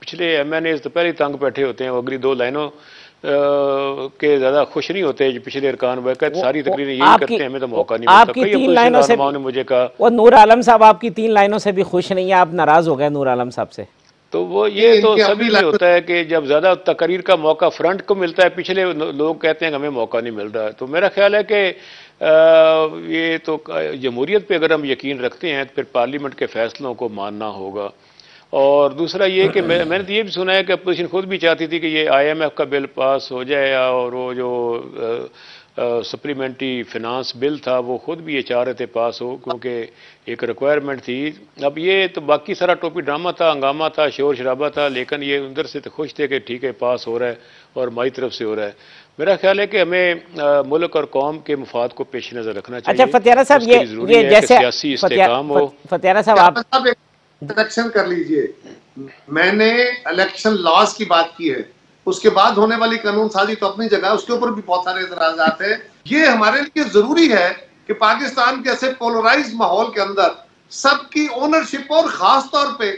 पिछले एम एन एज तो पहले तंग बैठे होते हैं अगली दो लाइनों के ज़्यादा खुश नहीं होते जो पिछले अरकान वक़्त सारी तकरीरें यही करते हैं हमें तो मौका नहीं आपकी तीन लाइनों से ने मुझे कहा। वो नूर आलम साहब आपकी तीन लाइनों से भी खुश नहीं है आप नाराज़ हो गए नूर आलम साहब से। तो वो ये तो सभी में होता है कि जब ज़्यादा तकरीर का मौका फ्रंट को मिलता है पिछले लोग कहते हैं कि हमें मौका नहीं मिल रहा। है तो मेरा ख्याल है कि ये तो जमहूरियत पे अगर हम यकीन रखते हैं तो फिर पार्लियामेंट के फैसलों को मानना होगा। और दूसरा ये कि मैं, मैंने तो ये भी सुना है कि अपोजिशन खुद भी चाहती थी कि ये आईएमएफ का बिल पास हो जाए और वो जो सप्लीमेंट्री फिनांस बिल था, वो खुद भी ये चाह रहे थे पास हो, क्योंकि एक रिक्वायरमेंट थी। अब ये तो बाकी सारा टोपी ड्रामा था, हंगामा था, शोर शराबा था, लेकिन ये अंदर से तो खुश थे कि ठीक है, पास हो रहा है और हमारी तरफ़ से हो रहा है। मेरा ख्याल है कि हमें मुल्क और कौम के मुफाद को पेश नज़र रखना चाहिए। अच्छा फतेरा साहब ये ये जैसे सियासी इस्तेकाम हो। फतेरा साहब आप इलेक्शन कर लीजिए। मैंने इलेक्शन लॉस की बात की है। उसके बाद होने वाली कानून साजी तो अपनी जगह उसके ऊपर भी बहुत सारे इतराजात हैं। ये हमारे लिए ज़रूरी है कि पाकिस्तान के ऐसे पोलराइज माहौल के अंदर सबकी ओनरशिप और खास तौर पे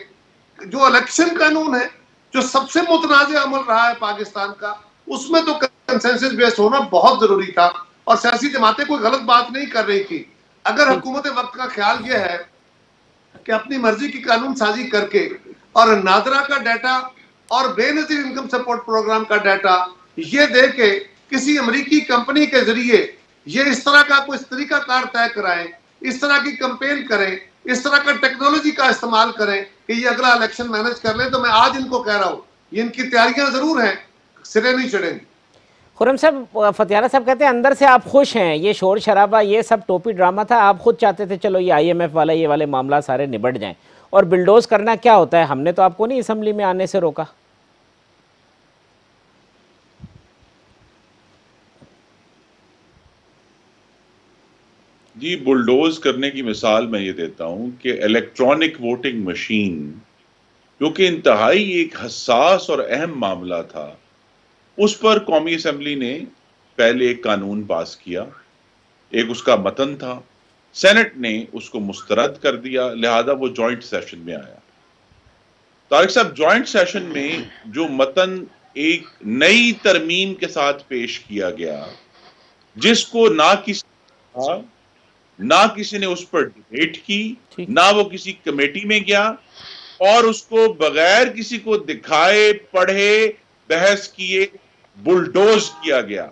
जो इलेक्शन कानून है जो सबसे मुतनाज अमल रहा है पाकिस्तान का उसमें तो कंसेंसस बेस्ड होना बहुत ज़रूरी था। और सियासी जमातें कोई गलत बात नहीं कर रही थी। अगर हुकूमत वक्त का ख्याल यह है कि अपनी मर्ज़ी की कानून साजी करके और नादरा का डाटा और बेनजीर इनकम सपोर्ट प्रोग्राम का डाटा ये दे के किसी अमरीकी कंपनी के ज़रिए ये इस तरह का कोई तरीका कार तय कराएँ इस तरह की कंपेन करें इस तरह का टेक्नोलॉजी का इस्तेमाल करें कि ये अगला इलेक्शन मैनेज कर ले तो मैं आज इनको कह रहा हूँ। इनकी तैयारियाँ ज़रूर हैं। सिरे नहीं चढ़ेंगी। खुरम साहब फतियारा साहब कहते हैं अंदर से आप खुश हैं ये शोर शराबा ये सब टोपी ड्रामा था आप खुद चाहते थे चलो ये आईएमएफ वाला ये वाले मामला सारे निबट जाएँ। और बिल्डोज करना क्या होता है? हमने तो आपको नहीं असम्बली में आने से रोका। जी बुलडोज करने की मिसाल मैं ये देता हूँ कि इलेक्ट्रॉनिक वोटिंग मशीन जो कि इंतहाई एक हसास और अहम मामला था उस पर कौमी असम्बली ने पहले एक कानून पास किया एक उसका मतन था। सेनेट ने उसको मुस्तरद कर दिया लिहाजा वो जॉइंट सेशन में आया। तारिक साहब जॉइंट सेशन में जो मतन एक नई तरमीम के साथ पेश किया गया जिसको ना किसी ना किसी ने उस पर डिबेट की ना वो किसी कमेटी में गया और उसको बगैर किसी को दिखाए पढ़े बहस किए बुलडोज किया गया।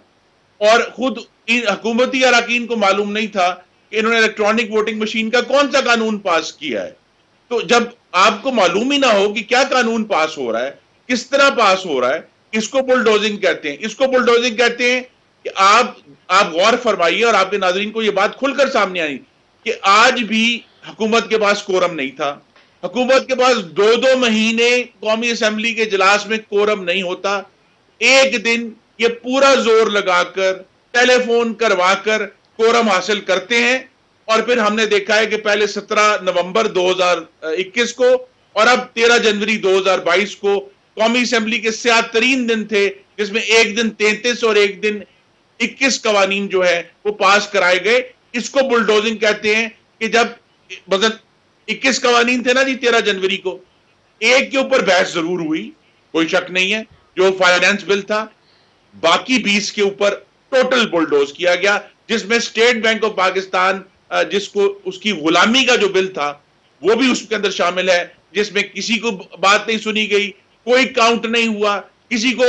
और खुद इन हुकूमती अरकान को मालूम नहीं था कि इन्होंने इलेक्ट्रॉनिक वोटिंग मशीन का कौन सा कानून पास किया है। तो जब आपको मालूम ही ना हो कि क्या कानून पास हो रहा है, किस तरह पास हो रहा है, इसको बुलडोजिंग कहते हैं। इसको बुलडोजिंग कहते हैं कि आप आप गौर फरमाइए और आपके नाजरीन को यह बात खुलकर सामने आई कि आज भी हुकूमत के पास कोरम नहीं था। हुकूमत के पास दो दो महीने कौमी असम्बली के इजलास में कोरम नहीं होता। एक दिन ये पूरा ज़ोर लगाकर टेलीफोन करवाकर कोरम हासिल करते हैं और फिर हमने देखा है कि पहले 17 नवंबर 2021 को और अब 13 जनवरी 2022 को कौमी असम्बली के सियातरीन दिन थे, जिसमें एक दिन तैतीस और एक दिन इक्कीस कवानीन जो है वो पास कराए गए। इसको बुलडोजिंग कहते हैं कि जब मतलब इक्कीस कवानीन थे ना जी तेरह जनवरी को, एक के ऊपर बहस ज़रूर हुई, कोई शक नहीं है। जो फाइनेंस बिल था, बाकी बीस के ऊपर टोटल बुलडोज किया गया, जिसमें स्टेट बैंक ऑफ़ पाकिस्तान जिसको उसकी गुलामी का जो बिल था, वो भी उसके अंदर शामिल है, जिसमें किसी को बात नहीं सुनी गई, कोई काउंट नहीं हुआ, किसी को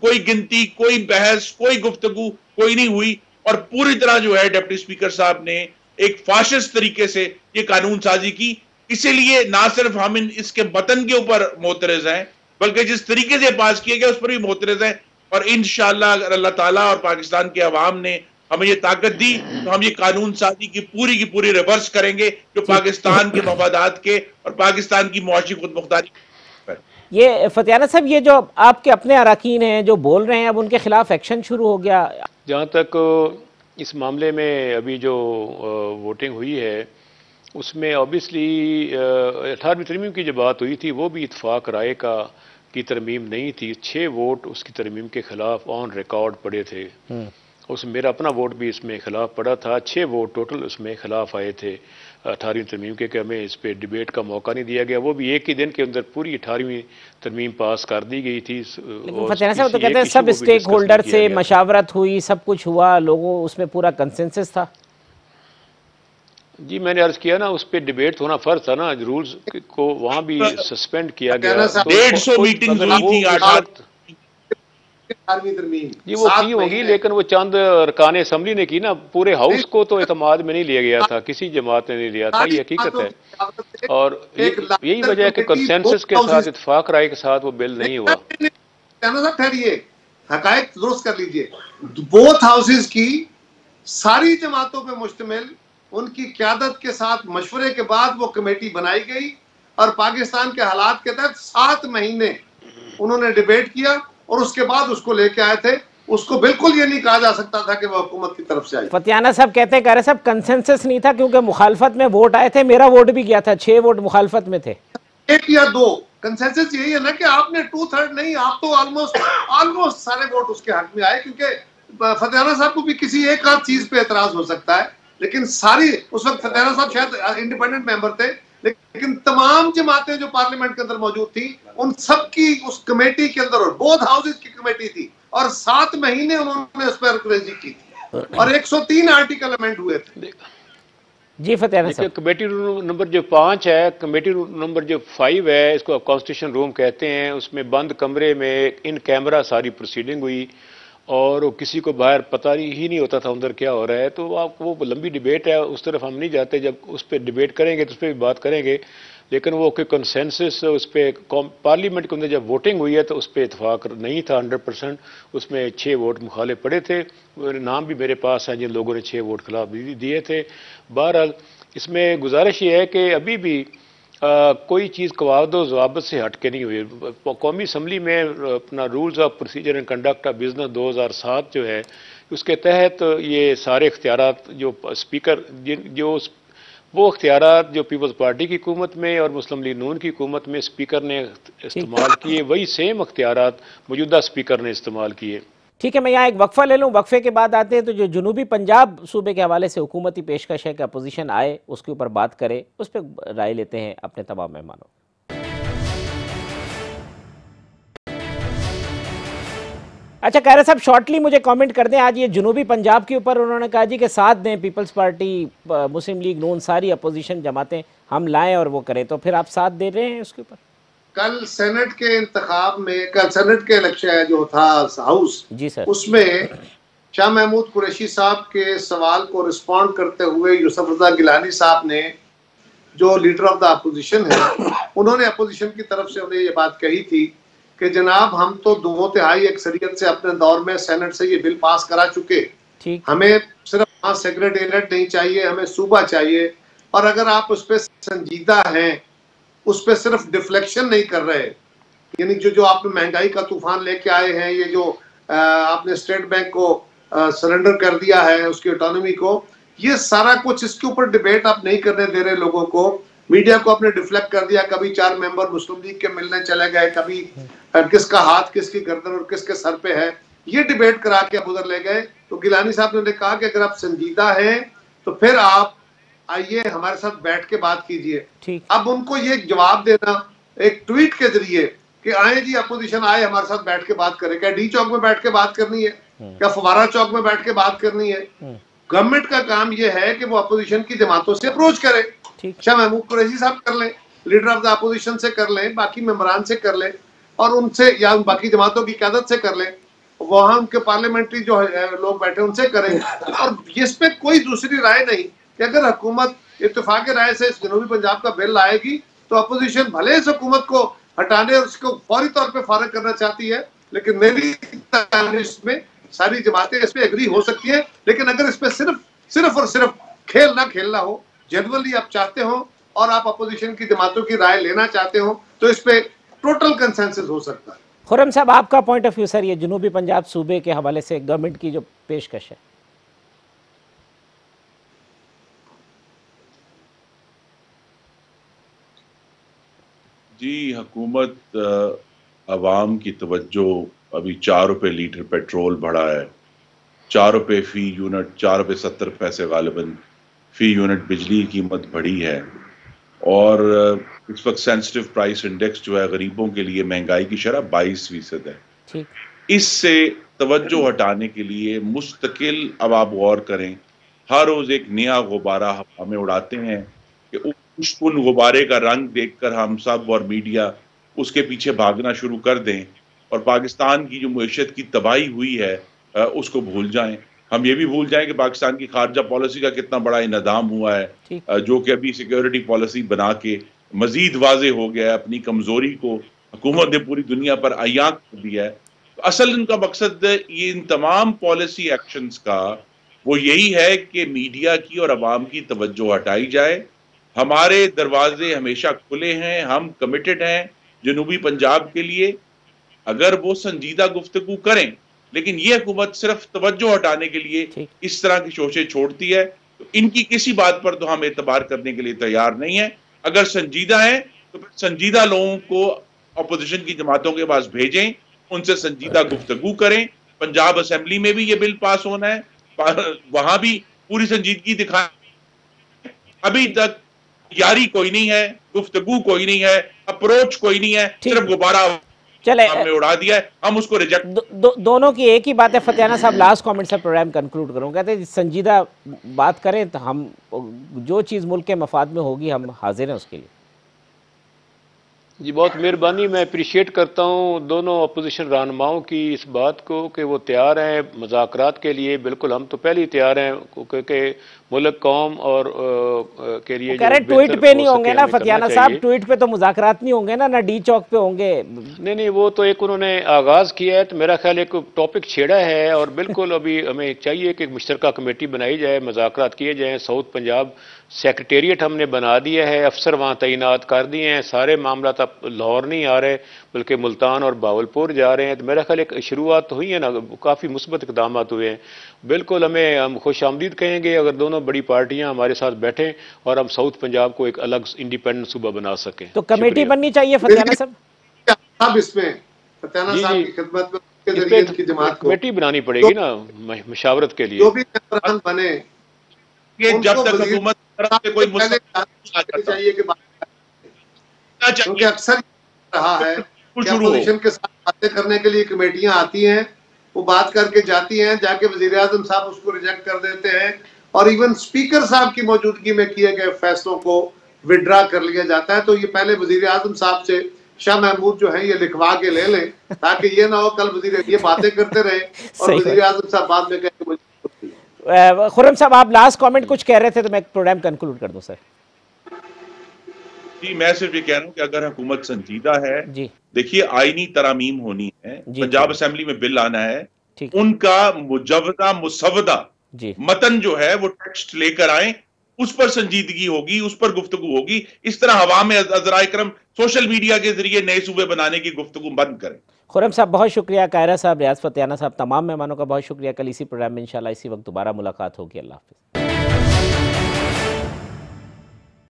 कोई गिनती, कोई बहस, कोई गुफ्तगु, कोई नहीं हुई, और पूरी तरह जो है डिप्टी स्पीकर साहब ने एक फाशिस्ट तरीके से ये कानून साजी की। इसीलिए ना सिर्फ़ हम इन, इसके बतन के ऊपर मोतरज हैं बल्कि जिस तरीके से पास किया गया उस पर भी मोतरज है। और इन अगर अल्लाह ताला और पाकिस्तान के अवाम ने हमें ये ताकत दी तो हम ये कानून साजी की पूरी की पूरी रिवर्स करेंगे जो पाकिस्तान के मफादात के और पाकिस्तान की मुआशी खुद मुख्तारी ये फतियाना साहब ये जो आपके अपने अरकान हैं जो बोल रहे हैं अब उनके खिलाफ एक्शन शुरू हो गया। जहाँ तक इस मामले में अभी जो वोटिंग हुई है उसमें ऑब्वियसली अठारहवीं तरमीम की जो बात हुई थी वो भी इतफाक़ राय का की तरमीम नहीं थी छः वोट उसकी तरमीम के खिलाफ ऑन रिकॉर्ड पड़े थे। हम्म। उस मेरा अपना वोट भी इसमें खिलाफ पड़ा था। छः वोट टोटल उसमें खिलाफ आए थे। अठारहवीं तरमीम के कि हमें इस पर डिबेट का मौका नहीं दिया गया। वो भी एक ही दिन के अंदर पूरी अठारहवीं तरमीम पास कर दी गई थी। साहब तो कहते हैं सब स्टेक होल्डर से मशावरत हुई सब कुछ हुआ लोगों उसमें पूरा कंसेंसस था। जी मैंने अर्ज़ किया ना उस पर डिबेट होना फ़र्ज़ था ना रूल्स को वहाँ भी सस्पेंड किया गया। डेढ़ सौ मीटिंग हुई थी जी वो की होगी लेकिन वो चंद अरकान असम्बली ने की ना पूरे हाउस को तो एतमाद में नहीं लिया गया था किसी जमात ने नहीं लिया था ये हकीकत है। और यही वजह है कि कंसेंसस के साथ इतफाक राय के साथ वो बिल नहीं हुआ। ठहरिए हकायक दुरुस्त कर लीजिए। बोथ हाउसेज की सारी जमातों पे मुश्तमिल उनकी क्यादत के साथ मशवरे के बाद वो कमेटी बनाई गई और पाकिस्तान के हालात के तहत सात महीने उन्होंने डिबेट किया और उसके बाद उसको लेके आए थे। उसको बिल्कुल ये नहीं कहा जा सकता था कि वह हुकूमत की तरफ़ से आई। फतियाना साहब कहते हैं कह रहे साहब कंसेंसस नहीं था क्योंकि मुखालफत में वोट आए थे मेरा वोट भी गया था छह वोट मुखालफत में थे। एक या दो। कंसेंसस यही है ना कि आपने टू थर्ड नहीं आप तो ऑलमोस्ट ऑलमोस्ट सारे वोट उसके हक में आए क्योंकि फतेहाना साहब को भी किसी एक आध चीज़ पे एतराज़ हो सकता है। लेकिन सारी उस वक्त फतेहाना साहब शायद इंडिपेंडेंट मेंबर थे लेकिन तमाम जमातें जो पार्लियामेंट के अंदर मौजूद थी उन सब की उस कमेटी के अंदर बोथ हाउसेज की कमेटी थी और सात महीने उन्होंने उस पर अंग्रेज़ी की थी। और 103 आर्टिकल अमेंड हुए थे। जी फतेह कमेटी रूम नंबर जो पाँच है कमेटी रूम नंबर जो फाइव है इसको कॉन्स्टिट्यूशन रूम कहते हैं। उसमें बंद कमरे में इन कैमरा सारी प्रोसीडिंग हुई। और वो किसी को बाहर पता ही नहीं होता था अंदर क्या हो रहा है तो आप, वो लंबी डिबेट है, उस तरफ़ हम नहीं जाते, जब उस पर डिबेट करेंगे तो उस पर भी बात करेंगे, लेकिन वो कोई कंसेंसस उस पर पार्लियामेंट के अंदर जब वोटिंग हुई है तो उस पर इतफाक नहीं था हंड्रेड परसेंट उसमें छः वोट मुखाले पड़े थे नाम भी मेरे पास हैं, जिन लोगों ने छः वोट खिलाफ दिए थे। बहरहाल, इसमें गुजारिश ये है कि अभी भी आ, कोई चीज़ कवाद जवाबत से हट के नहीं हुई। कौमी असम्बली में अपना rules of procedure and conduct of business 2007 जो है उसके तहत ये सारे इख्तियार जो स्पीकर जो वो अख्तियार जो पीपल्स पार्टी की हुकूमत में और मुस्लिम लीग नून की हुकूमत में स्पीकर ने इस्तेमाल किए वही सेम अख्तियार मौजूदा स्पीकर ने इस्तेमाल किए। ठीक है, मैं यहाँ एक वक्फा ले लूँ। वक्फे के बाद आते हैं तो जो जनूबी पंजाब सूबे के हवाले से हुकूमती पेशकश है कि अपोजिशन आए, उसके ऊपर बात करे, उस पर राय लेते हैं अपने तमाम मेहमानों। अच्छा कह रहे साहब शॉर्टली मुझे कमेंट कर दें, आज ये जनूबी पंजाब के ऊपर उन्होंने कहा जी कि साथ दें पीपल्स पार्टी मुस्लिम लीग, नून, सारी अपोजिशन जमातें, हम लाएँ और वो करें तो फिर आप साथ दे रहे हैं उसके ऊपर? कल सेनेट के इंतखाब में कल सेनेट के इलेक्शन जो था हाउस जी सर। उसमें शाह महमूद कुरैशी साहब के सवाल को रिस्पॉन्ड करते हुए यूसफ रजा गिलानी साहब ने जो लीडर ऑफ़ द अपोजिशन है उन्होंने अपोजिशन की तरफ़ से उन्हें ये बात कही थी कि जनाब हम तो दो तिहाई अक्सरियत से अपने दौर में सेनेट से ये बिल पास करा चुके। हमें सिर्फ़ सेक्रेटेरिएट नहीं चाहिए हमें सूबा चाहिए। और अगर आप उस पर संजीदा हैं उस पर सिर्फ़ डिफ्लेक्शन नहीं कर रहे। यानी जो जो आपने महँगाई का तूफ़ान लेके आए हैं, ये जो आपने स्टेट बैंक को सरेंडर कर दिया है, उसकी ऑटोनॉमी को, ये सारा कुछ इसके ऊपर डिबेट आप नहीं करने दे रहे लोगों को। मीडिया को आपने डिफ्लेक्ट कर दिया, कभी चार मेंबर मुस्लिम लीग के मिलने चले गए, कभी किसका हाथ किसकी गर्दन और किसके सर पे है, ये डिबेट करा के आप उधर ले गए। तो गिलानी साहब ने कहा कि अगर आप संजीदा हैं तो फिर आप आइए हमारे साथ बैठ के बात कीजिए। अब उनको ये जवाब देना एक ट्वीट के ज़रिए कि आए जी अपोजिशन आए हमारे साथ बैठ के बात करें। क्या डी चौक में बैठ के बात करनी है? हम्म। क्या फवारा चौक में बैठ के बात करनी है? हम्म। गवर्नमेंट का काम यह है कि वो अपोजिशन की जमातों से अप्रोच करे। शाह महमूद कुरैशी साहब कर लें लीडर ऑफ़ द अपोजिशन से कर लें बाकी मेम्बरान से कर लें और उनसे या बाकी जमातों की क्यादत से कर लें। वहाँ उनके पार्लियामेंट्री जो लोग बैठे उनसे करें। और इस पे कोई दूसरी राय नहीं। कि अगर हुकूमत इतफाक राय से जनूबी पंजाब का बिल लाएगी तो अपोजिशन भले इस हुकूमत को हटाने और उसको फौरी तौर पर फारग करना चाहती है, लेकिन मेरी में सारी जमातें इस पर एग्री हो सकती है। लेकिन अगर इस पर सिर्फ़ सिर्फ़ और सिर्फ़ खेल ना खेलना हो जनरली आप चाहते हो और आप अपोजिशन की जमातों की राय लेना चाहते हो तो इस पर टोटल कंसेंसस हो सकता है। खुरम साहब, आपका पॉइंट ऑफ़ व्यू सर ये जनूबी पंजाब सूबे के हवाले से गवर्नमेंट की जो पेशकश है। जी हुकूमत आवाम की तवज्जो अभी चार रुपये लीटर पेट्रोल बढ़ा है। चार रुपये फ़ी यूनिट चार रुपये सत्तर पैसे गालिबन फ़ी यूनिट बिजली की कीमत बढ़ी है। और इस वक्त सेंसिटिव प्राइस इंडेक्स जो है गरीबों के लिए महँगाई की शरह बाईस फ़ीसद है। इससे तवज्जो हटाने के लिए मुस्तकिल अब आप गौर करें हर रोज़ एक नया गुब्बारा हमें उड़ाते हैं कि उन गुब्बारे का रंग देखकर हम सब और मीडिया उसके पीछे भागना शुरू कर दें और पाकिस्तान की जो मीशत की तबाही हुई है उसको भूल जाएँ। हम ये भी भूल जाएँ कि पाकिस्तान की खारजा पॉलिसी का कितना बड़ा इनादाम हुआ है जो कि अभी सिक्योरिटी पॉलिसी बना के मजीद वाजे हो गया है अपनी कमज़ोरी को हुकूमत ने पूरी दुनिया पर अयाक कर दिया है। तो असल इनका मकसद ये इन तमाम पॉलिसी एक्शंस का वो यही है कि मीडिया की और आवाम की तवज्जो हटाई जाए हमारे दरवाजे हमेशा खुले हैं हम कमिटेड हैं जनूबी पंजाब के लिए। अगर वो संजीदा गुफ्तगु करें लेकिन ये हुकूमत सिर्फ़ तवज्जो हटाने के लिए इस तरह की शोशे छोड़ती है तो इनकी किसी बात पर तो हम एतबार करने के लिए तैयार नहीं है। अगर संजीदा है तो फिर संजीदा लोगों को अपोजिशन की जमातों के पास भेजें उनसे संजीदा गुफ्तगु करें। पंजाब असेंबली में भी ये बिल पास होना है वहाँ भी पूरी संजीदगी दिखाएँ। अभी तक यारी कोई नहीं है गुफ्तगु कोई नहीं है अप्रोच कोई नहीं है सिर्फ़ गुब्बारा चले हमने उड़ा दिया है। हम उसको रिजेक्ट दो, दो, दोनों की एक ही बात है फतेहाना साहब लास्ट कमेंट से प्रोग्राम कंक्लूड करूँ। कहते हैं संजीदा बात करें तो हम जो चीज़ मुल्क के मफाद में होगी हम हाजिर हैं उसके लिए। जी बहुत मेहरबानी। मैं अप्रिशिएट करता हूँ दोनों अपोजिशन रहनुमाओं की इस बात को कि वो तैयार हैं मज़ाक के लिए। बिल्कुल हम तो पहले ही तैयार हैं क्योंकि मुल्क कौम और आ, के लिए ट्वीट पे नहीं होंगे ना फतियाना साहब ट्वीट पे तो मुजाकरात नहीं होंगे ना ना डी चौक पे होंगे। नहीं नहीं वो तो एक उन्होंने आगाज़ किया है तो मेरा ख्याल एक टॉपिक छेड़ा है और बिल्कुल अभी हमें चाहिए कि मुश्तर कमेटी बनाई जाए मजाकरात किए जाए साउथ पंजाब सेक्रेटेरिएट हमने बना दिया है अफसर वहाँ तैनात कर दिए हैं। सारे मामला तब लाहौर नहीं आ रहे बल्कि मुल्तान और बावलपुर जा रहे हैं। तो मेरा ख्याल एक शुरुआत हुई है ना काफ़ी मुस्बत इकदाम हुए हैं। बिल्कुल हमें हम खुश आमदीद कहेंगे अगर दोनों बड़ी पार्टियाँ हमारे साथ बैठें और हम साउथ पंजाब को एक अलग इंडिपेंडेंट सूबा बना सकें। तो कमेटी बननी चाहिए फतेहाना साहब इसमें फतेहाना साहब की खिदमत में कमेटी बनानी पड़ेगी ना मशावरत के लिए। जो भी बने जब तक हुकूमत कोई चाहिए कि क्योंकि अक्सर रहा है अपोजिशन के साथ बातें करने के लिए कमेटियाँ आती हैं वो बात करके जाती हैं जाके वज़ीर आज़म साहब उसको रिजेक्ट कर देते हैं और इवन स्पीकर साहब की मौजूदगी में किए गए फैसलों को विड्रा कर लिया जाता है। तो ये पहले वज़ीर आज़म साहब से शाह महमूद जो है ये लिखवा के ले लें ताकि ये ना हो कल वज़ीर ये बातें करते रहे और वज़ीर आज़म साहब बाद में कहें खुरम साहब आप लास्ट कमेंट कुछ कह रहे थे तो मैं प्रोग्राम कंक्लूड कर दूँ सर जी मैं सिर्फ़ ये कह रहा हूँ कि अगर हुकूमत संजीदा है देखिए आईनी तरामीम होनी है। पंजाब असेंबली में बिल आना है। उनका मुजवदा मुसवदा मतन जो है वो टेक्स्ट लेकर आए उस पर संजीदगी होगी उस पर गुफ्तगु होगी। इस तरह हवा में अजरा क्रम सोशल मीडिया के ज़रिए नए सूबे बनाने की गुफ्तगु बंद करें। खुरम साहब, बहुत शुक्रिया। कायरा साहब, रियाज फतेहाना साहब, तमाम मेहमानों का बहुत शुक्रिया। कल इसी प्रोग्राम में इंशाल्लाह इसी वक्त दोबारा मुलाकात होगी। अल्लाह हाफिज़।